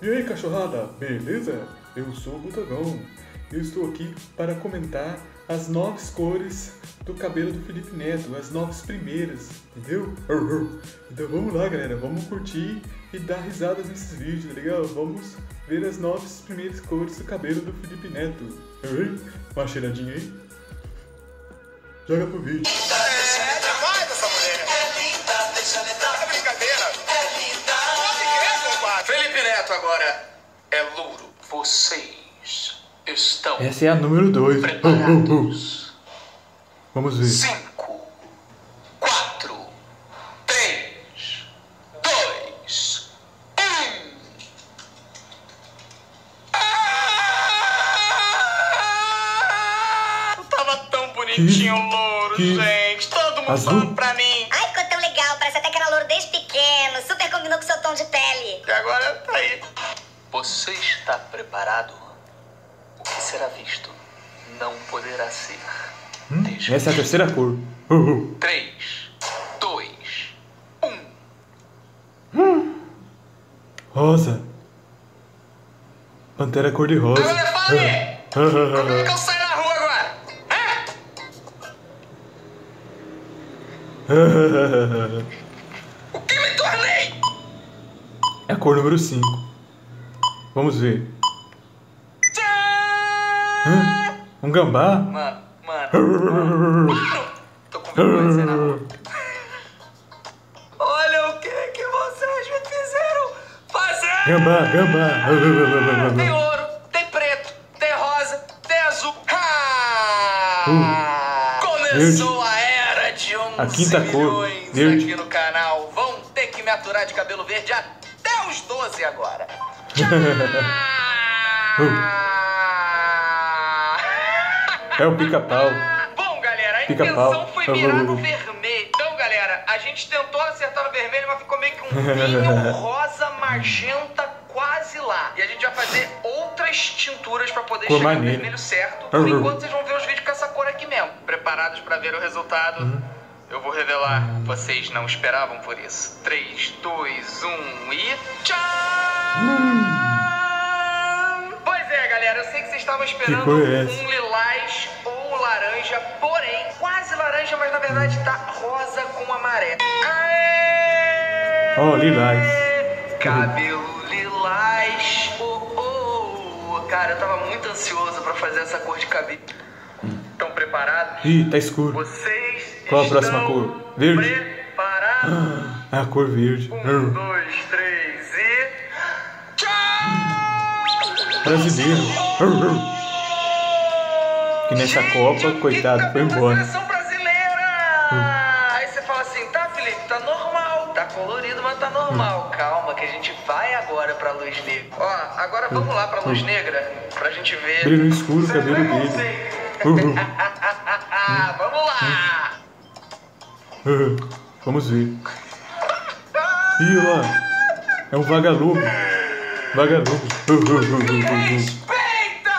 E aí, cachorrada, beleza? Eu sou o Butagão. Eu estou aqui para comentar as novas cores do cabelo do Felipe Neto, as novas primeiras, entendeu? Então vamos lá, galera, vamos curtir e dar risadas nesses vídeos, tá legal? Vamos ver as novas primeiras cores do cabelo do Felipe Neto. Uma cheiradinha aí. Joga pro vídeo. Agora é louro. Vocês estão Essa é a número 2. preparados? Vamos ver. Cinco, quatro, três, dois, um. Tava tão bonitinho o louro, que- gente. Todo mundo azul? falando pra mim. Tom de pele. E agora tá aí. Você está preparado? O que será visto não poderá ser. Deixa Essa é a terceira cor. Três, dois, um. Rosa. Pantera cor-de-rosa. Agora fale! Como é que eu saio na rua agora? Hã? O que me tornei? É a cor número 5. Vamos ver. Hã? Um gambá? Mano, mano. Tô com vergonha na. Olha o que que vocês me fizeram fazer! Gambá, gambá. Tem ouro, tem preto, tem rosa, tem azul. Ah! Começou a era de 11 A quinta cor, milhões verde. aqui no canal. Vão ter que me aturar de cabelo verde até os 12 agora. É o pica-pau. Bom, galera, a intenção foi mirar no vermelho. Então, galera, a gente tentou acertar no vermelho, mas ficou meio que um vinho rosa, magenta, quase lá. E a gente vai fazer outras tinturas pra poder chegar no maneira. vermelho certo. Por Uhum. enquanto, vocês vão ver os vídeos com essa cor aqui mesmo. Preparados pra ver o resultado? Uhum. Eu vou revelar. Vocês não esperavam por isso. 3, 2, 1 e. Tchau! Pois é, galera, eu sei que vocês estavam esperando é um lilás ou laranja, porém, quase laranja, mas na verdade tá rosa com amarelo. Aê! Ó, lilás. Cabelo lilás. Oh, oh. Cara, eu tava muito ansioso pra fazer essa cor de cabelo. Estão preparados? Ih, tá escuro. Vocês Qual a estão próxima cor? Verde? Preparados? É a cor verde. Um, dois, três e. Tchau! Brasileiro. Que nessa Gente, Copa, coitado, tá foi embora. seleção brasileira! Aí você fala assim, tá, Felipe, tá normal. Tá colorido, mas tá normal. Calma, que a gente vai agora pra luz negra. Ó, agora vamos lá pra luz negra, pra gente ver. Brilho escuro cabelo dele. Vamos lá! Vamos ver. Ih, lá. É um vagalume. Vagalume. Respeita!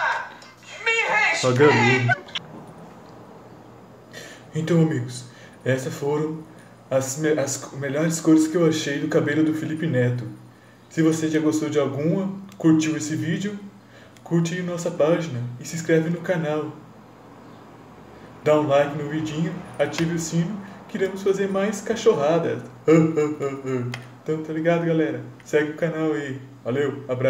Me respeita! Vagalume. Então, amigos, essas foram as, me- as melhores cores que eu achei do cabelo do Felipe Neto. Se você já gostou de alguma, curtiu esse vídeo, curte nossa página e se inscreve no canal. Dá um like no vidinho, ative o sino, queremos fazer mais cachorradas. Então tá ligado, galera? Segue o canal aí. Valeu, abraço.